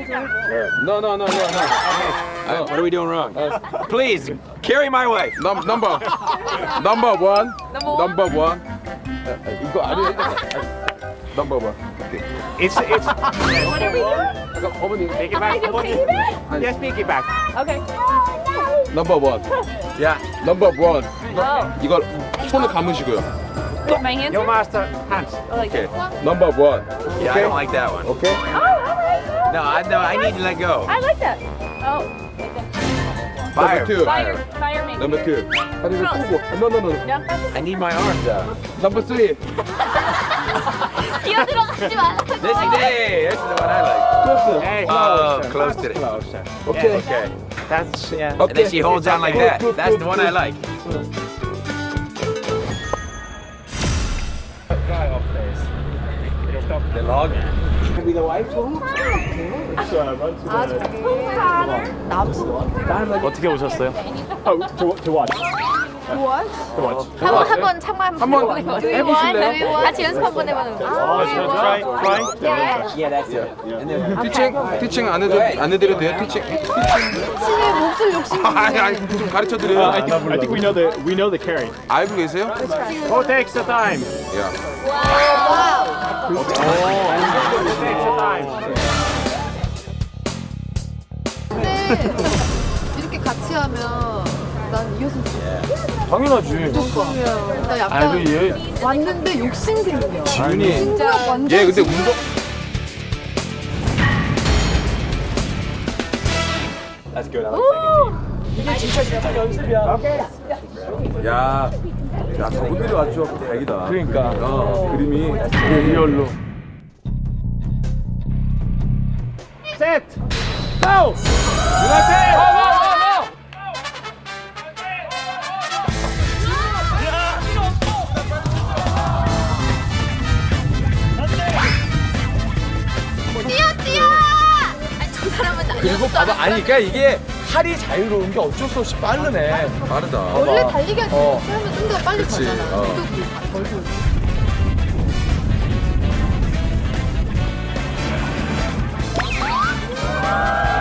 No, no, no, no, no. Uh, what are we doing wrong? Please carry my wife. Num, number, number one. Number one? Number one. 아, 아, 이거 아니. Number one. It's it's. What are we doing? 잠깐 어머니. Take it Am I back. doing piggyback? Yes, take it back. Okay. Number one. Yeah. Number one. Oh, 이걸 손을 감으시고요. put my hands Your in? master hands. Like Okay. this one? Number one. Yeah, I don't like that one. Okay. Oh, alright. No, I, no, I need to let go. I like that. Oh. Fire. Number two. Fire. Fire me. Number two. No, no, no, no. No? I need my arms out. Number three. this is day. This is the one I like. Closer. Hey, closer. Uh, close to it. Okay. Yeah, okay. That's yeah. Okay. And then she holds on like that. That's the one I like. Guy off place. They stop the log. 어떻게 오셨어요? to, to watch. 한번 한번 참관 한번 해보실래요? 같이 연습 한번 해보는 거. Oh, so try, try. Yeah, that's it. 티칭? 티칭 안 해도 안 해드려도 돼요? 티칭? 신의 몹쓸 욕심. 아니 아니 좀 가르쳐 드려요. I think we know the we know the carry. 알고 계세요? Who takes the time? 야. 근데 이렇게 같이 하면 난 좋겠어. 당연하지. 무조건. 나 약간 아이고 얘. 왔는데 욕심 생겨. 지훈이 승부욕 완전 얘 근데 심- 운동 That's good. I like 야, 야 저분들이 와주셔서 다행이다. 그러니까. 어, 그림이 리얼로. 셋. 고! 뛰어 뛰어. 아니, 저 사람은 나 그리고 봐봐 아니 그러니까 이게 팔이 자유로운 게 어쩔 수 없이 빠르네 빠르다. 원래 달리기 할때 어. 하면 좀더 빨리 그치, 가잖아. 어. 이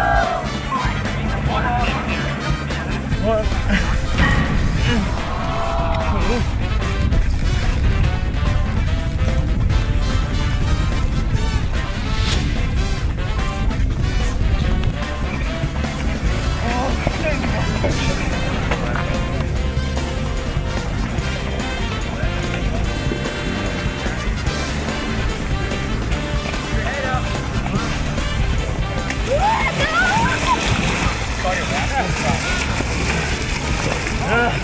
것도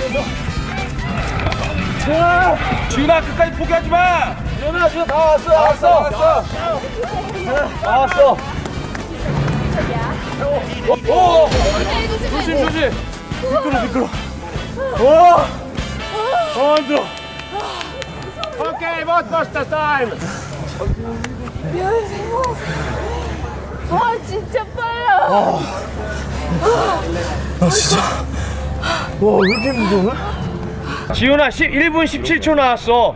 덜 돌. 지훈아 끝까지 포기하지 마 지훈아 지금 다 왔어 다 왔어 왔어 다 왔어 오, 오 조심 조심 미끄러 미끄러 오어 들어 Okay, what was the time? 와 진짜 빨라. 지훈아 10, 1분 17초 나왔어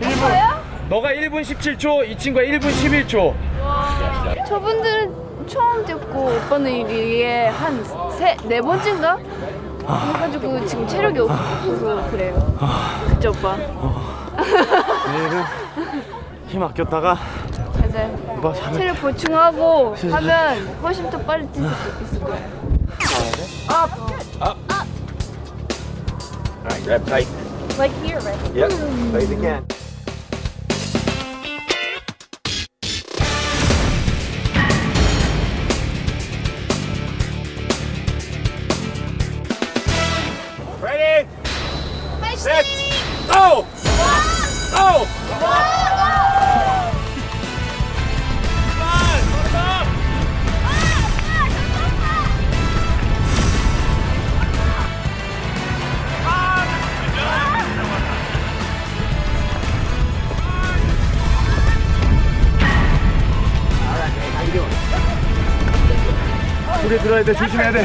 1분 너가 1분 17초 이 친구가 1분 11초 저분들은 처음 듣고 오빠는 이게 한세네 번째인가? 해가지고 지금 체력이 없어서 그래요. 그쵸 오빠? 내일은 힘 아꼈다가 맞아요. 오빠 잠을 체력 보충하고 하면 훨씬 더 빨리 뛸 수 있을 거예요. All right, grab tight. Like here, right? Yep. Play it again. 물에 들어야 돼. 조심해야 돼